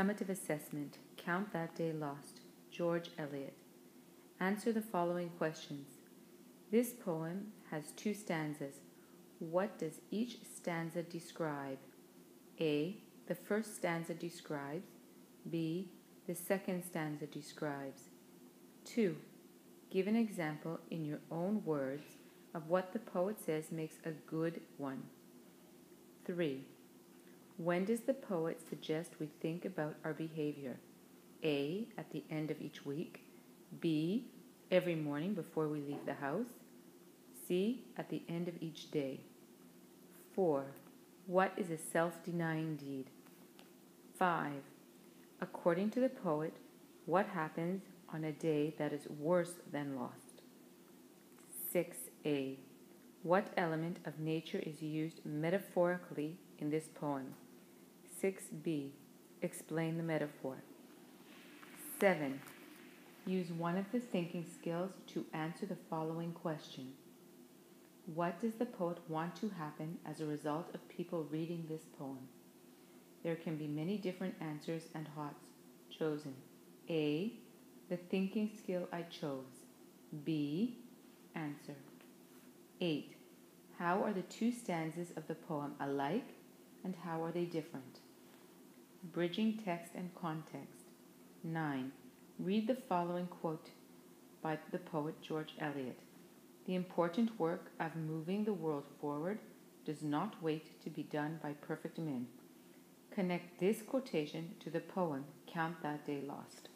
Summative assessment. Count that day lost. George Eliot. Answer the following questions. This poem has two stanzas. What does each stanza describe? A. The first stanza describes. B. The second stanza describes. 2. Give an example in your own words of what the poet says makes a good one. 3. When does the poet suggest we think about our behavior? A. At the end of each week. B. Every morning before we leave the house. C. At the end of each day. 4. What is a self denying deed? 5. According to the poet, what happens on a day that is worse than lost? 6a. What element of nature is used metaphorically in this poem? 6b. Explain the metaphor. 7. Use one of the thinking skills to answer the following question What does the poet want to happen as a result of people reading this poem? There can be many different answers and thoughts chosen. A. The thinking skill I chose. B. Answer. 8. How are the two stanzas of the poem alike and how are they different? Bridging text and context. 9. Read the following quote by the poet George Eliot. The important work of moving the world forward does not wait to be done by perfect men. Connect this quotation to the poem Count That Day Lost.